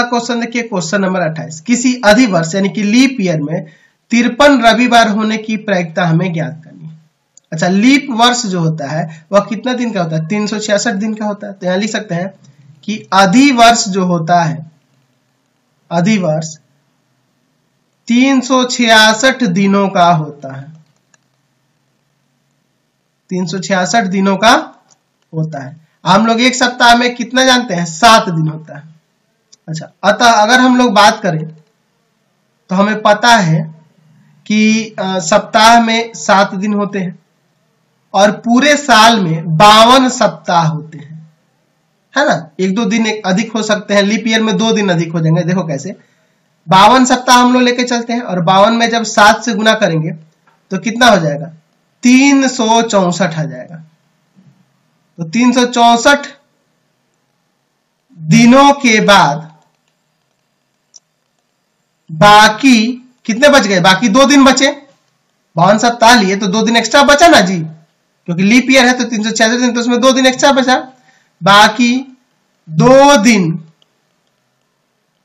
Question देखिए question number अट्ठाईस। किसी अधिवर्ष, यानी कि लीप ईयर में तिरपन रविवार होने की प्रायिकता हमें ज्ञात करनी है। अच्छा लीप वर्ष जो होता है, वह कितना दिन का होता है? तीन सौ छियासठ दिन का होता है। तो यहाँ लिख सकते हैं कि अधिवर्ष जो होता है, अधिवर्ष तीन सौ छियासठ दिनों का होता है। तीन सौ छियासठ दिनों का होता है। हम लोग एक सप्ताह में कितना जानते हैं? सात दिन होता है। अच्छा अतः अगर हम लोग बात करें तो हमें पता है कि सप्ताह में सात दिन होते हैं और पूरे साल में बावन सप्ताह होते हैं। है ना? एक दो दिन एक अधिक हो सकते हैं, लीप ईयर में दो दिन अधिक हो जाएँगे, देखो कैसे। बावन सप्ताह हम लोग लेके चलते हैं और बावन में जब सात से गुना करेंगे तो कितना हो जाएगा? तीन सौ चौसठ आ जाएगा। तो तीन सौ चौसठ दिनों के बाद बाकी कितने बच गए? बाकी दो दिन बचे। बावन सप्ताह लिए तो दो दिन एक्स्ट्रा बचा ना जी। क्योंकि लीप ईयर है तो तीन सौ छियासठ दिन तो उसमें दो दिन एक्स्ट्रा बचा। बाकी दो दिन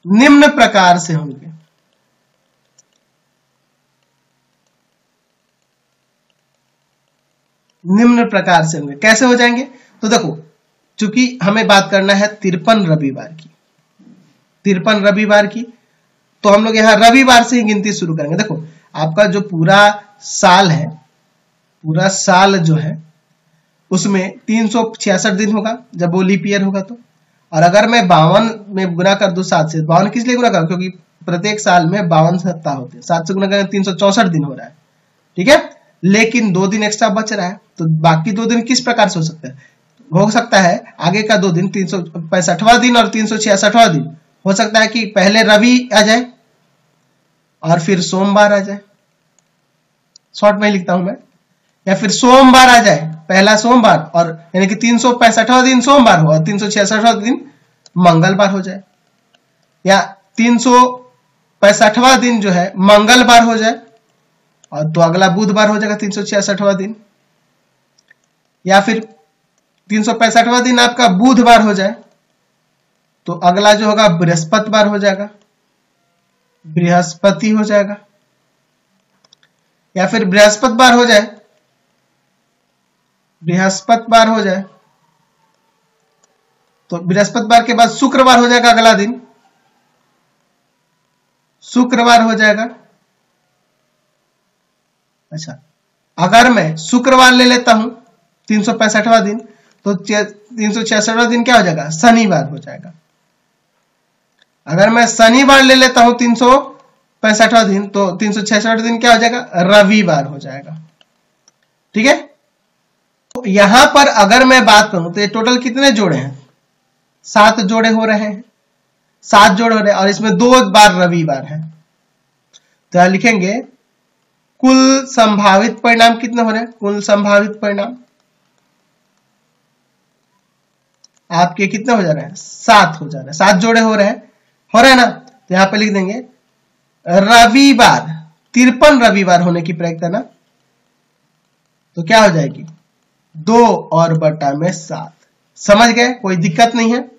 निम्न प्रकार से होंगे। निम्न प्रकार से होंगे। कैसे हो जाएँगे? तो देखो, चूँकि हमें बात करना है तिरपन रविवार की। तिरपन रविवार की तो हम लोग यहाँ रविवार से ही गिनती शुरू करेंगे। देखो, आपका जो पूरा साल है, पूरा साल जो है, उसमें तीन सौ छियासठ दिन होगा, जब वो लीप ईयर होगा तो। और अगर मैं बावन में गुना कर दू सात से, बावन किस लिए गुना कर? क्योंकि प्रत्येक साल में बावन सप्ताह होते हैं। सात से गुना करें, तीन दिन हो रहा है। ठीक है? लेकिन दो दिन एक्स्ट्रा बच रहा है तो बाकी दो दिन किस प्रकार से हो सकता है? हो सकता है आगे का दो दिन तीन दिन और तीन दिन। हो सकता है कि पहले रवि आ जाए और फिर सोमवार आ जाए। शॉर्ट में लिखता हूँ मैं। या फिर सोमवार आ जाए, पहला सोमवार, और यानी कि तीन सौ पैंसठवा दिन सोमवार हो और तीन सौ छियासठवा दिन मंगलवार हो जाए। या तीन सौ पैंसठवा दिन जो है, मंगलवार हो जाए, और तो अगला बुधवार हो जाएगा तीन सौ छियासठवा दिन। या फिर तीन सौ पैंसठवा दिन आपका बुधवार हो जाए तो अगला जो होगा बृहस्पतिवार हो जाएगा। बृहस्पति हो जाएगा। या फिर बृहस्पतिवार हो जाए। बृहस्पतिवार हो जाए। तो बृहस्पतिवार के बाद शुक्रवार हो जाएगा अगला दिन। शुक्रवार हो जाएगा। अच्छा अगर मैं शुक्रवार ले लेता हूँ, तीन दिन तो तीन दिन क्या हो जाएगा? शनिवार हो जाएगा। अगर मैं शनिवार ले लेता हूँ तीन सौ दिन तो तीन सौ छियासठ दिन क्या हो जाएगा? रविवार हो जाएगा। ठीक है? तो यहाँ पर अगर मैं बात करूँ तो ये टोटल कितने जोड़े हैं? सात जोड़े हो रहे हैं। सात जोड़े हो रहे हैं, और इसमें दो बार रविवार है। तो यहाँ लिखेंगे, कुल संभावित परिणाम कितने हो रहे हैं? कुल संभावित परिणाम आपके कितने हो जा रहे हैं? सात हो जा रहे हैं। सात जोड़े हो रहे हैं। हो रहा है ना? तो यहाँ पे लिख देंगे, रविवार, तिरपन रविवार होने की प्रयक्त है ना? तो क्या हो जाएगी? दो और बटा में सात। समझ गए? कोई दिक्कत नहीं है?